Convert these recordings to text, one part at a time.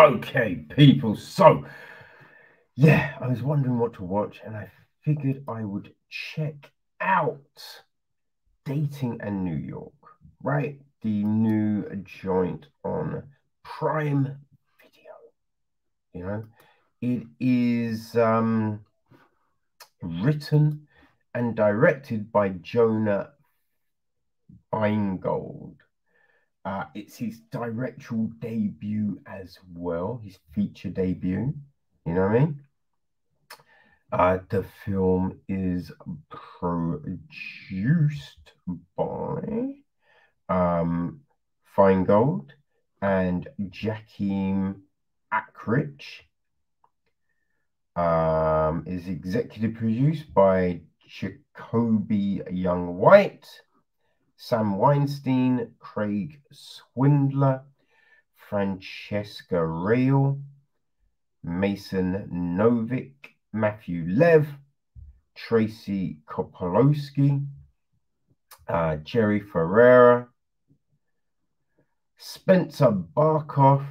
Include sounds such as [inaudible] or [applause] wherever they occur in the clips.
Okay, people. So, yeah, I was wondering what to watch, and I figured I would check out Dating and New York, right? The new joint on Prime Video. You know, it is um, written and directed by Jonah Feingold. Uh, it's his directorial debut as well, his feature debut. You know what I mean? Uh, the film is produced by um, Feingold and Jakeem Akrich. Um, is executive produced by Jaboukie Young White Sam Weinstein, Craig Swindler, Francesca Reale, Mason Novick, Matthew Lev, Tracy Kopolowski, uh, Jerry Ferrara, Spencer Barkoff,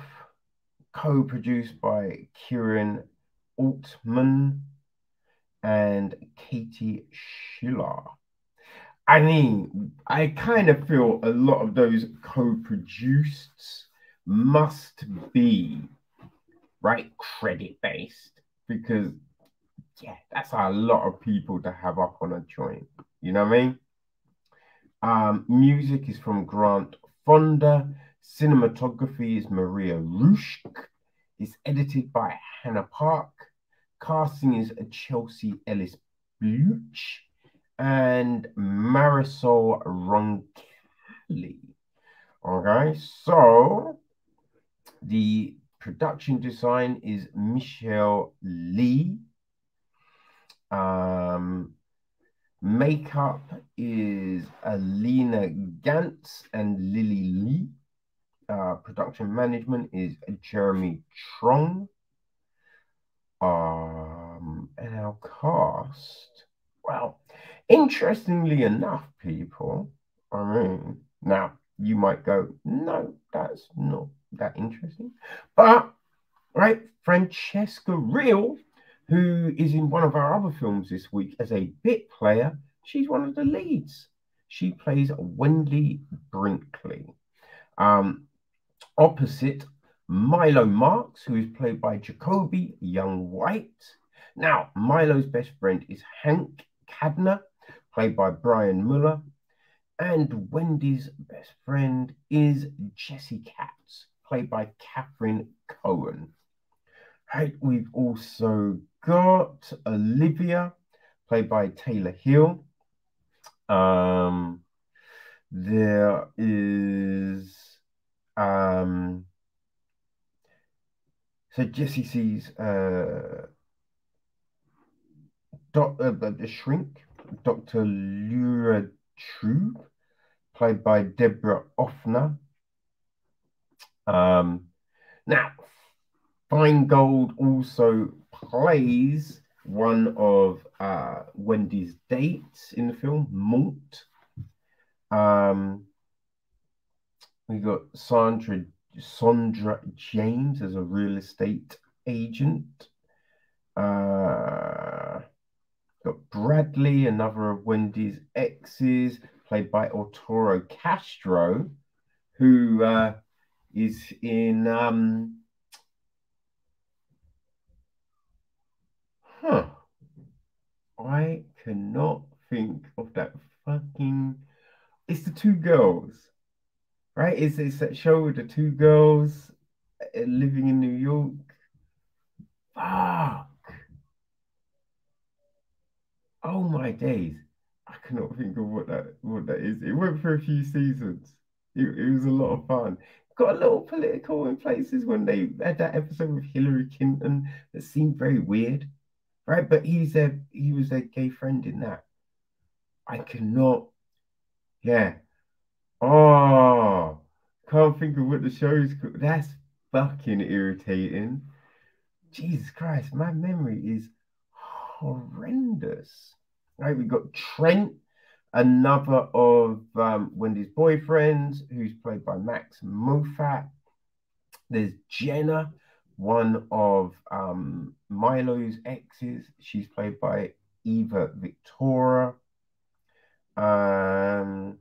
co-produced by Kieran Altman and Katie Schiller. I mean, I kind of feel a lot of those co-produced must be right credit based because yeah, that's a lot of people to have up on a joint. You know what I mean? Um, music is from Grant Fonda. Cinematography is Maria Rushk. It's edited by Hannah Park. Casting is Chelsea Ellis Bluch and Marisol Roncalli. Okay, so the production design is Michelle Lee. Um, makeup is Alina Gantz and Lily Lee. Uh, production management is Jeremy Trong. Um, and our cast, well, Interestingly enough, people, I mean, now you might go, no, that's not that interesting. But, right, Francesca Reale, who is in one of our other films this week as a bit player, she's one of the leads. She plays Wendy Brinkley. Um, opposite Milo Marks, who is played by Jaboukie Young White. Now, Milo's best friend is Hank Cadner, played by Brian Muller. And Wendy's best friend is Jessie Katz, played by Catherine Cohen. Right, we've also got Olivia, played by Taylor Hill. Um, there is um, so Jesse sees uh, Dot, uh, the shrink Dr. Laura Trube, played by Deborah Offner. Um, now, Feingold also plays one of uh, Wendy's dates in the film, Mort. Um, we got Sandra Sandra James as a real estate agent. Uh, got Bradley, another of Wendy's exes, played by Arturo Castro, who uh, is in. Um, huh. I cannot think of that fucking. It's the two girls, right? It's, it's that show with the two girls uh, living in New York. Fuck. Oh my days. I cannot think of what that what that is. It went for a few seasons. It, it was a lot of fun. Got a little political in places when they had that episode with Hillary Clinton that seemed very weird. Right? But he's a he was a gay friend in that. I cannot yeah. Oh can't think of what the show's called. That's fucking irritating. Jesus Christ, my memory is horrendous. Right, we've got Trent, another of um, Wendy's boyfriends, who's played by Max Moffat. There's Jenna, one of um, Milo's exes. She's played by Eva Victoria. Um,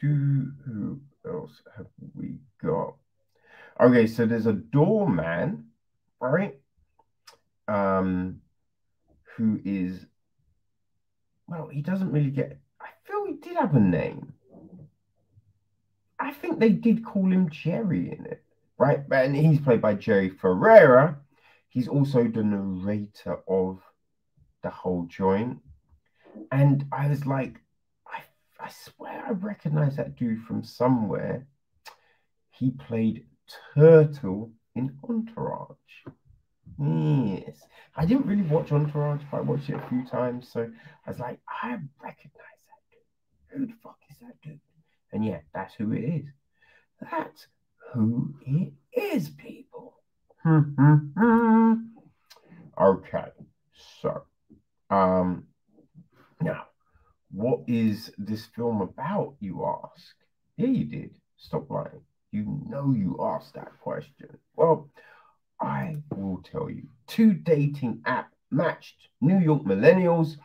who else have we got? Okay, so there's a doorman, right? Um, who is well, he doesn't really get. I feel he did have a name. I think they did call him Jerry in it, right? And he's played by Jerry Ferrara. He's also the narrator of the whole joint. And I was like, I, I swear I recognize that dude from somewhere. He played Turtle in Entourage. Yes. I didn't really watch Entourage, but I watched it a few times. So I was like, I recognize that dude. Who the fuck is that dude? And yeah, that's who it is. That's who it is, people. [laughs] okay. So, um, now, what is this film about, you ask? Yeah, you did. Stop lying. You know you asked that question. Well, I will tell you. Two dating app matched New York millennials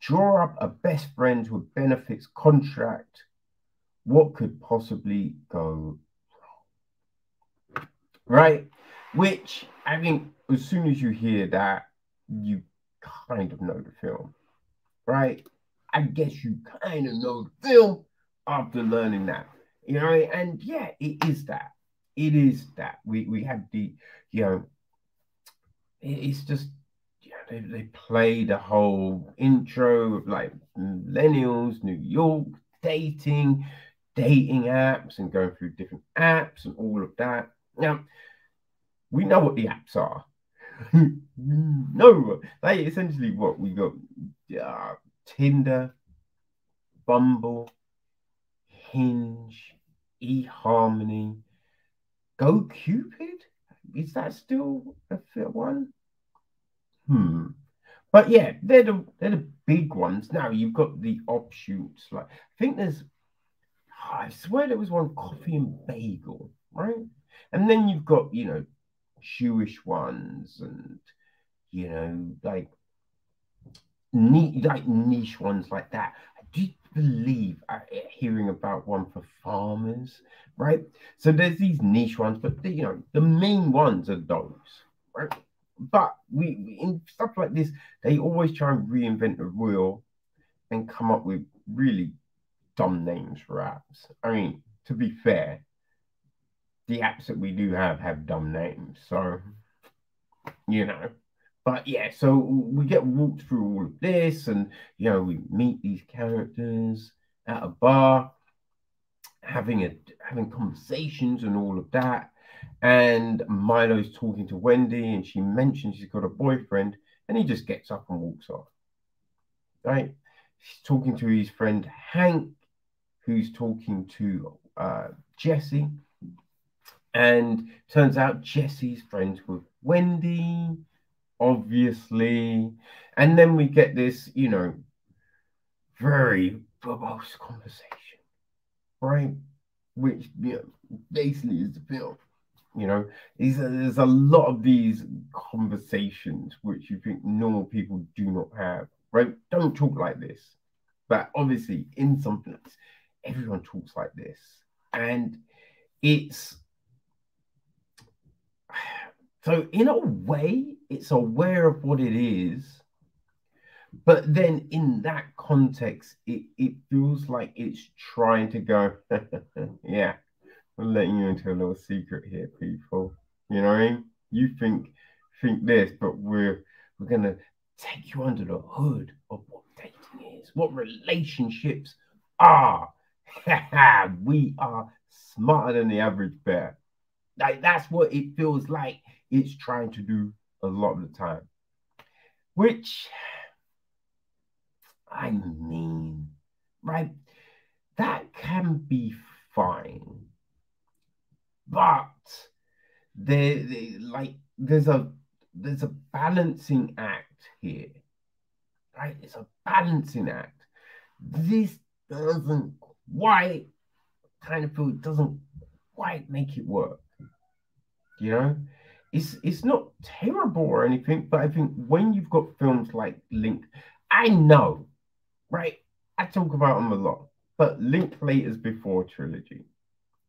draw up a best friends with benefits contract. What could possibly go wrong? Right? Which I mean, as soon as you hear that, you kind of know the film, right? I guess you kind of know the film after learning that, you know. And yeah, it is that. It is that we we have the you know, it's just yeah, they, they play the whole intro of like millennials, New York, dating, dating apps, and going through different apps and all of that. Now, we know what the apps are. [laughs] no, like essentially what we got uh, Tinder, Bumble, Hinge, eHarmony, OkCupid is that still a fit one? Hmm. But yeah, they're the they're the big ones. Now you've got the offshoots. Like I think there's, I swear there was one coffee and bagel, right? And then you've got you know Jewish ones and you know like neat like niche ones like that. I did believe uh, hearing about one for farmers right? So there's these niche ones, but the, you know the main ones are those, right? But we in stuff like this, they always try and reinvent the wheel and come up with really dumb names for apps. I mean, to be fair, the apps that we do have have dumb names, so you know. But yeah, so we get walked through all of this, and you know, we meet these characters at a bar having a having conversations and all of that. And Milo's talking to Wendy, and she mentions she's got a boyfriend, and he just gets up and walks off. Right? He's talking to his friend Hank, who's talking to uh, Jesse. And turns out Jesse's friends with Wendy, obviously. And then we get this, you know, very verbose conversation right? Which basically is the film. You know, there's a, there's a lot of these conversations which you think normal people do not have, right? Don't talk like this. But obviously, in something like everyone talks like this. And it's [sighs] so, in a way, it's aware of what it is but then in that context, it, it feels like it's trying to go, [laughs] yeah, we're letting you into a little secret here, people. You know what I mean? You think think this, but we're we're gonna take you under the hood of what dating is, what relationships are. [laughs] we are smarter than the average bear. Like that's what it feels like it's trying to do a lot of the time. Which I mm-hmm. mean, right? That can be fine, but there, like, there's a there's a balancing act here, right? It's a balancing act. This doesn't quite kind of feel doesn't quite make it work. You know, it's it's not terrible or anything, but I think when you've got films like Link, I know, right? I talk about them a lot, but Linklater's before trilogy,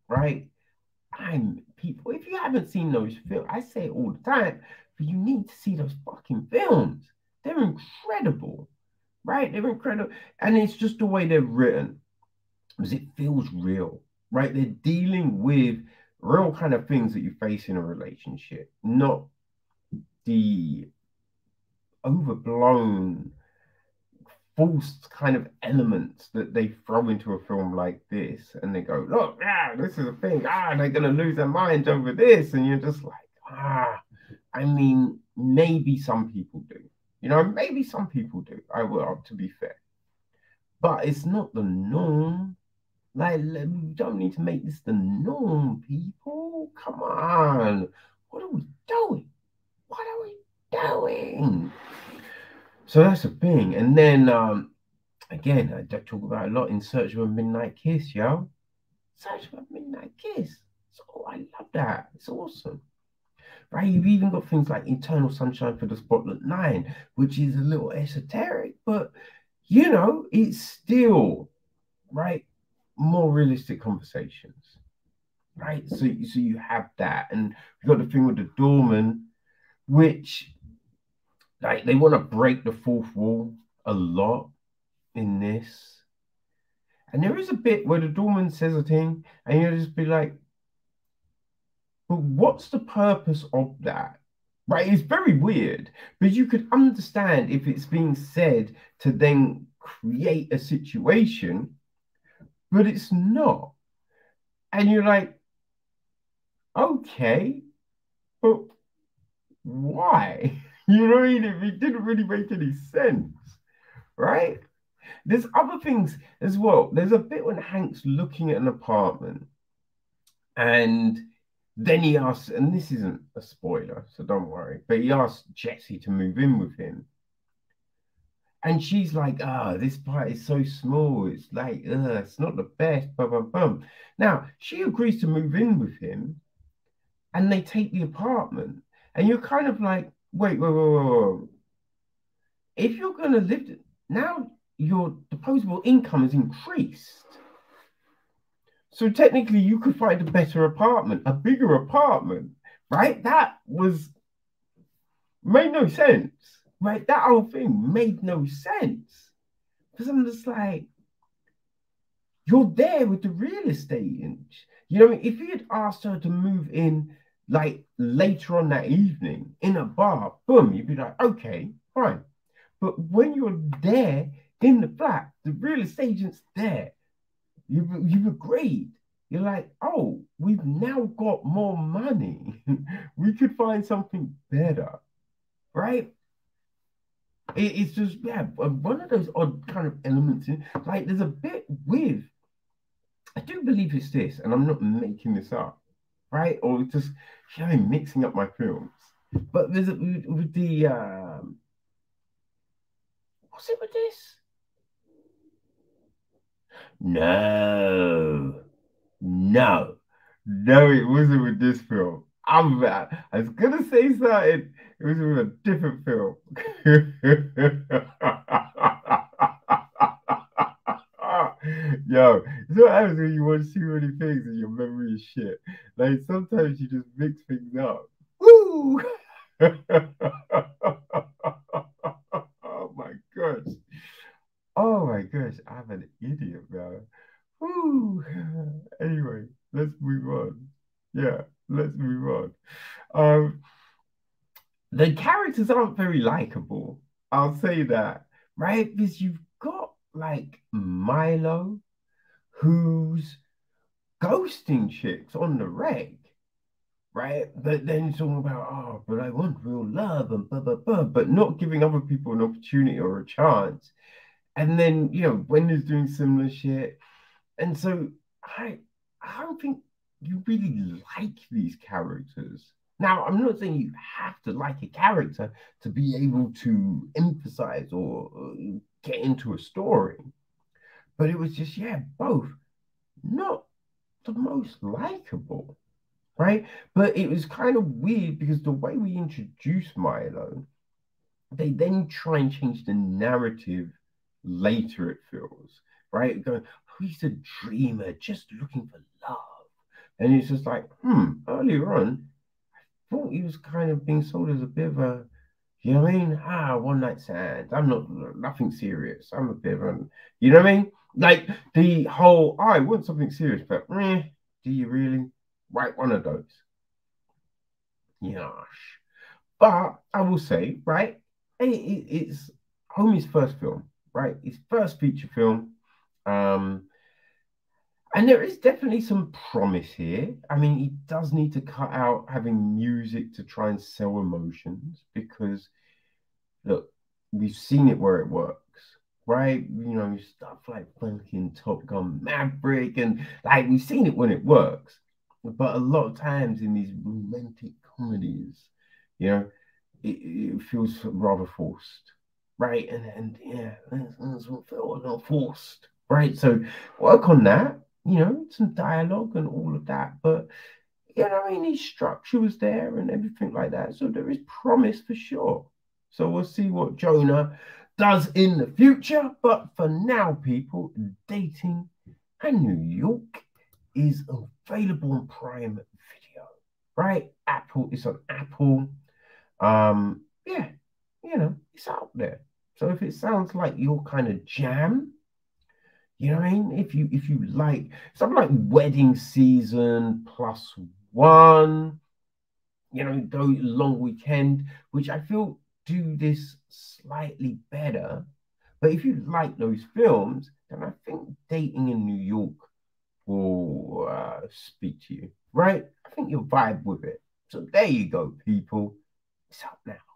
right? I'm people. If you haven't seen those films, I say it all the time, but you need to see those fucking films. They're incredible, right? They're incredible, and it's just the way they're written, because it feels real, right? They're dealing with real kind of things that you face in a relationship, not the overblown false kind of elements that they throw into a film like this and they go look yeah this is a thing ah they're gonna lose their minds over this and you're just like ah i mean maybe some people do you know maybe some people do i will to be fair but it's not the norm like, we don't need to make this the norm, people. Come on. What are we doing? What are we doing? So that's the thing. And then, um, again, I talk about a lot in Search of a Midnight Kiss, yo. Search of a Midnight Kiss. So I love that. It's awesome. Right? You've even got things like Eternal Sunshine for the Spotless Mind, which is a little esoteric, but you know, it's still right more realistic conversations, right? So, so you have that, and you got the thing with the doorman, which like they want to break the fourth wall a lot in this. And there is a bit where the doorman says a thing, and you just be like, but what's the purpose of that? Right? It's very weird, but you could understand if it's being said to then create a situation but it's not. And you're like, okay, but why? [laughs] You know, it didn't really make any sense, right? There's other things as well. There's a bit when Hank's looking at an apartment and then he asks, and this isn't a spoiler, so don't worry, but he asks Jesse to move in with him. And she's like, ah, oh, this part is so small. It's like, uh, it's not the best. Bum, bum, bum. Now, she agrees to move in with him and they take the apartment. And you're kind of like, wait, wait, wait, wait, wait. If you're going to live, now your disposable income is increased. So technically, you could find a better apartment, a bigger apartment, right? That was made no sense right? That whole thing made no sense. Because I'm just like, you're there with the real estate. And, you know, if he had asked her to move in like later on that evening in a bar, boom, you'd be like, okay, fine. But when you're there in the flat, the real estate agent's there. You've, you've agreed. You're like, oh, we've now got more money. [laughs] we could find something better, right? It, it's just yeah, one of those odd kind of elements. In, like there's a bit with. I do believe it's this, and I'm not making this up, right? Or just you know, mixing up my films. But with, the um, what's it with this? No, no, no, it wasn't with this film. I'm bad. I was gonna say something. It was with a different film. [laughs] Yo, it's what happens when you watch too many things and your memory is shit. Like sometimes you just mix things up. Woo! [laughs] oh my gosh. Oh my gosh, I'm an idiot. Woo! Anyway, let's move on. Yeah, let's move on. Um, the characters aren't very likable. I'll say that, right? Because you've got like Milo, who's ghosting chicks on the reg, right? But then it's all about, oh, but I want real love and blah, blah, blah, but not giving other people an opportunity or a chance. And then, you know, Wendy's doing similar shit. And so I I don't think you really like these characters. Now, I'm not saying you have to like a character to be able to emphasize or get into a story, but it was just, yeah, both not the most likable, right? But it was kind of weird because the way we introduced Milo, they then try and change the narrative later, it feels, right? Going, oh, he's a dreamer just looking for love. And it's just like, hmm, earlier on, I thought he was kind of being sold as a bit of a, you know what I mean? Ah, one night stand. I'm not nothing serious. I'm a bit of a, you know what I mean? Like the whole, oh, I want something serious, but do you really? Write one of those. Yash. But I will say, right, it, it, it's Homie's first film, right? His first feature film. Um, and there is definitely some promise here. I mean, he does need to cut out having music to try and sell emotions because, look, we've seen it where it works, right? You know, stuff like fucking Top Gun Maverick, and like we've seen it when it works. But a lot of times in these romantic comedies, you know, it, it feels rather forced, right? And and yeah, it's, feel a little forced, right? So work on that, you know, some dialogue and all of that. But you know, I mean, his structure was there and everything like that. So there is promise for sure. So we'll see what Jonah does in the future. But for now, people, dating and New York is available on Prime Video, right? Apple, it's on Apple. Um, yeah, you know, it's out there. So if it sounds like your kind of jam, you know what I mean? If you if you like something like wedding season plus one, you know, go long weekend, which I feel do this slightly better. But if you like those films, then I think dating in New York will uh, speak to you, right? I think you'll vibe with it. So there you go, people. It's out now.